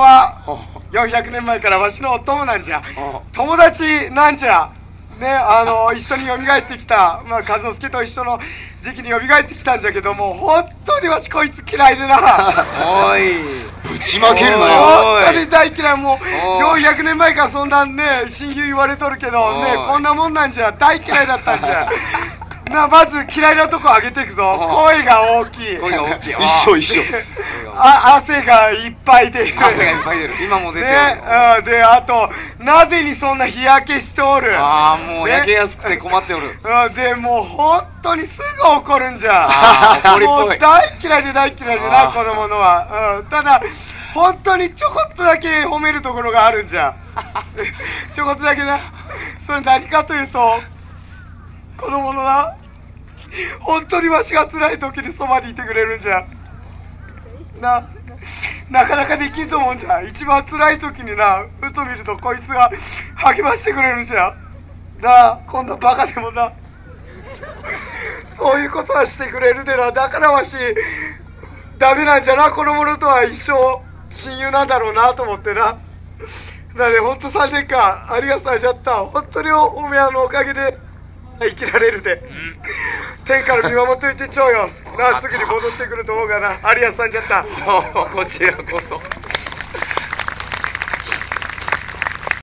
は400年前からわしのお供なんじゃ。友達なんじゃ。ねあの 一緒に蘇ってきた、まあ、和之助と一緒の時期に蘇ってきたんじゃけども本当にわしこいつ嫌いでな。おい。ぶちまけるなよ本当に大嫌い。もう400年前からそんなんね親友言われとるけどねこんなもんなんじゃ。大嫌いだったんじゃ。なまず嫌いなとこ上げていくぞ。声が大きい。声が大きい。一緒一緒あ汗がいっぱい出る汗がいっぱい出る。今も出てるね、うん、であとなぜにそんな日焼けしておる。ああもうね。焼けやすくて困っておる。うん、でもう本当にすぐ怒るんじゃ。もう大嫌いで大嫌いでなこのものは、うん、ただ本当にちょこっとだけ褒めるところがあるんじゃ。ちょこっとだけな。それ何かというとこのものは本当にわしが辛い時にそばにいてくれるんじゃななかなかできんと思うんじゃ。一番辛い時になふと見るとこいつが励ましてくれるんじゃ。なあこんなバカでもな。そういうことはしてくれるでな。だからわしダメなんじゃな。この者とは一生親友なんだろうなと思ってな。だね本当3年間ありがとうじゃった。本当におめえのおかげで。生きられるで、天から見守っといてちょうよ。なあすぐに戻ってくると思うからな。ありがとうさんじゃった。こちらこそ